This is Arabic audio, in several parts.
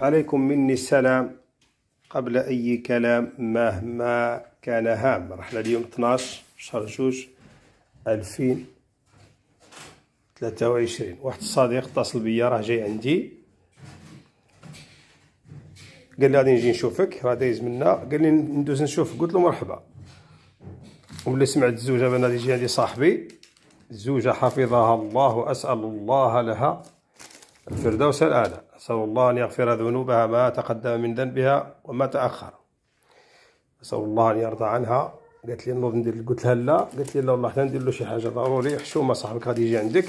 عليكم مني السلام قبل أي كلام مهما كان هام. رحلة اليوم 12 شهر جوج 2023 واحد الصديق اتصل بيا راه جاي عندي. قال لي غادي نجي نشوفك راه دايز منا. قال لي ندوز نشوفك قلت له مرحبا. وملي سمعت الزوجة بان غادي يجي عندي صاحبي. الزوجة حفظها الله وأسأل الله لها. الفردوس الأعلى أسأل الله أن يغفر ذنوبها ما تقدم من ذنبها وما تأخر. أسأل الله أن يرضى عنها. قالت لي نوض ندير قلت لها لا. قالت لي لا والله ندير له شي حاجة ضروري حشومة صاحبك غادي يجي عندك.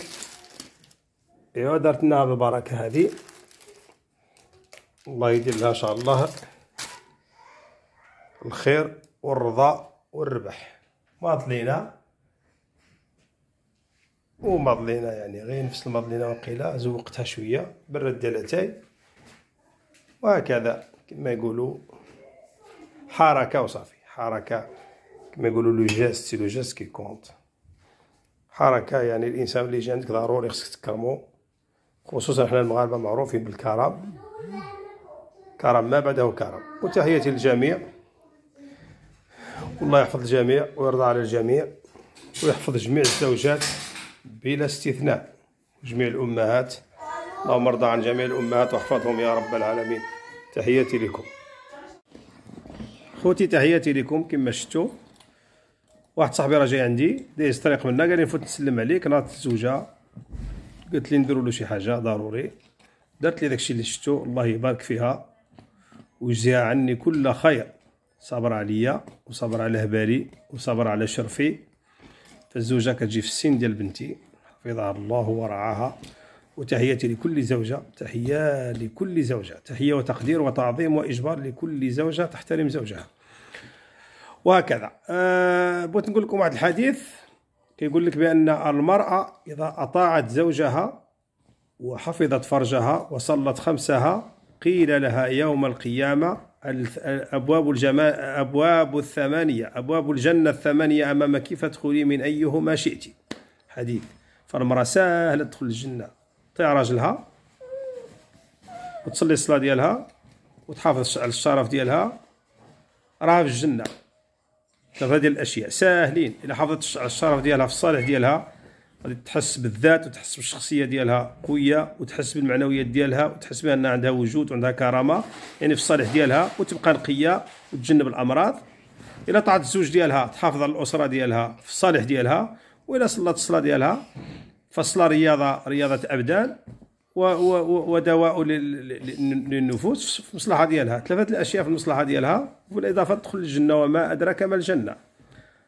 ايوا دارت لنا بالبركة هذه. الله يدير لها إن شاء الله الخير والرضا والربح. ما ضلينا ومضلينا يعني غير نفس المضلينا وقيلا زوقتها شوية برد ديال اتاي وهكذا كما يقولوا حركة وصافي. حركة كما يقولوا le geste c'est le geste qui compte. حركة يعني الإنسان اللي يجي عندك ضروري خصك تكرمو. خصوصا حنا المغاربة معروفين بالكرم. كرم ما بعده كرم. وتحياتي للجميع. والله يحفظ الجميع ويرضى على الجميع. ويحفظ جميع الزوجات. بلا استثناء. جميع الأمهات اللهم ارضى عن جميع الأمهات واحفظهم يا رب العالمين. تحياتي لكم. خوتي تحياتي لكم. كما شفتوا واحد صاحبي راه جاي عندي دايز طريق منا قال لي نفوت نسلم عليك ناضت الزوجة. قلت لي نديروا له شي حاجة ضروري. درت لي داكشي اللي شفتو الله يبارك فيها ويجزيها عني كل خير. صبر عليا وصبر على هبالي وصبر على شرفي. فالزوجة كتجي في السن ديال بنتي. حفظها الله ورعاها. وتحياتي لكل زوجة. تحية لكل زوجة. تحية وتقدير وتعظيم وإجبار لكل زوجة تحترم زوجها. وهكذا. أه بغيت نقول لكم واحد الحديث. كيقول لك بأن المرأة إذا أطاعت زوجها وحفظت فرجها وصلت خمسها قيل لها يوم القيامة أبواب الجمال أبواب الثمانية أبواب الجنة الثمانية أمامك فادخلي من أيهما شئت حديث. فالمرأة سهلة تدخل الجنة. طيع راجلها وتصلي الصلاة ديالها وتحافظ على الشرف ديالها. راها في الجنة. ثلاثة ديال الأشياء ساهلين. إلا حافظت على الشرف ديالها في الصالح ديالها غادي تحس بالذات وتحس بالشخصية ديالها قوية وتحس بالمعنويات ديالها وتحس بأن عندها وجود وعندها كرامة يعني في الصالح ديالها وتبقى نقية وتجنب الأمراض. إلا طاعت الزوج ديالها تحافظ على الأسرة ديالها في الصالح ديالها وإلا صلات الصلاة ديالها. فالصلاه رياضة رياضة أبدان ودواء للنفوس في المصلحه ديالها. ثلاثة الأشياء في المصلحة ديالها وبالاضافه تدخل الجنة وما أدراك ما الجنة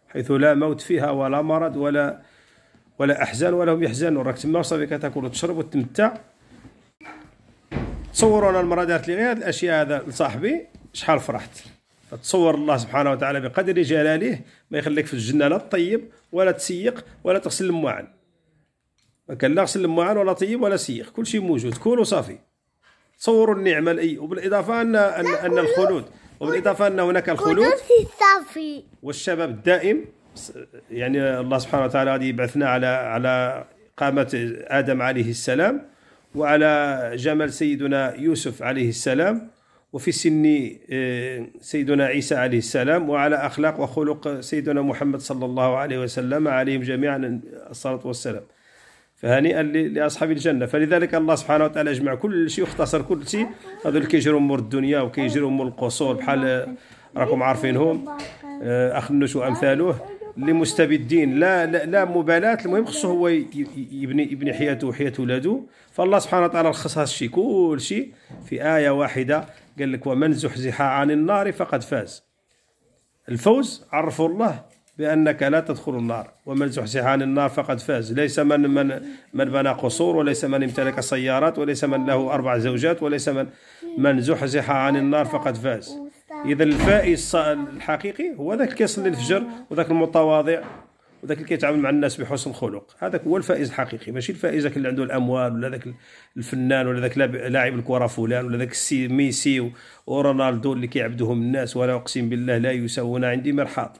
حيث لا موت فيها ولا مرض ولا ولا أحزان ولا هم يحزنون. راك تما صافي كتاكل وتشرب وتمتع تصوروا أنا المراه دارت لي غير هاد الأشياء هذا لصاحبي. شحال فرحت. تصور الله سبحانه وتعالى بقدر جلاله ما يخليك في الجنة لا تطيب ولا تسيق ولا تغسل المواعن. ما كان لا غسل المواعن ولا طيب ولا سيق. كل شيء موجود. كل وصافي تصوروا النعمة الاي وبالإضافة ان ان, أن الخلود. وبالإضافة أن هناك الخلود. والشباب الدائم يعني الله سبحانه وتعالى غادي يبعثنا على على قامة آدم عليه السلام وعلى جمال سيدنا يوسف عليه السلام وفي سن آه، سيدنا عيسى عليه السلام وعلى أخلاق وخلق سيدنا محمد صلى الله عليه وسلم عليهم جميعا الصلاة والسلام. فهنيئا لأصحاب الجنة. فلذلك الله سبحانه وتعالى جمع كل شيء واختصر كل شيء. هذول كيجروا امور الدنيا وكيجروا امور القصور بحال راكم عارفينهم. آه، اخنش وامثاله لمستبدين لا لا, لا مبالاة المهم خصو هو يبني يبني حياته وحياة ولاده. فالله سبحانه وتعالى لخص هذا الشيء كل شيء في آية واحدة قال لك ومن زحزح عن النار فقد فاز. الفوز عرفوا الله بأنك لا تدخل النار. ومن زحزح عن النار فقد فاز. ليس من من من بنى قصور وليس من امتلك سيارات وليس من له أربع زوجات وليس من من زحزح عن النار فقد فاز. إذا الفائز الحقيقي هو ذاك اللي كيصلي الفجر وذاك المتواضع وذاك اللي كيتعامل مع الناس بحسن خلق. هذاك هو الفائز الحقيقي. ماشي الفائز اللي عنده الأموال ولا ذاك الفنان ولا ذاك لاعب الكرة فلان ولا ذاك السي ميسي ورونالدو اللي كيعبدهم الناس. ولا أقسم بالله لا يساوون عندي مرحاض.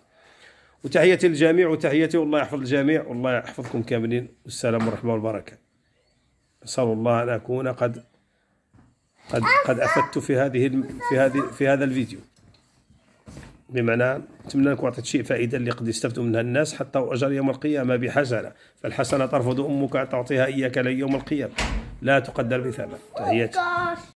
وتحياتي للجميع وتحياتي والله يحفظ الجميع والله يحفظكم كاملين. والسلام ورحمه والبركة. نسأل الله أن أكون قد قد قد أفدت في هذه في هذه في هذا الفيديو. بمعنى نتمنى نكون عطيت شيء فائدة اللي قد يستفدوا منها الناس حتى واجر يوم القيامة بحسنه فالحسنة ترفض أمك تعطيها إياك يوم القيامة. لا تقدر بثمن. تحياتي. gosh.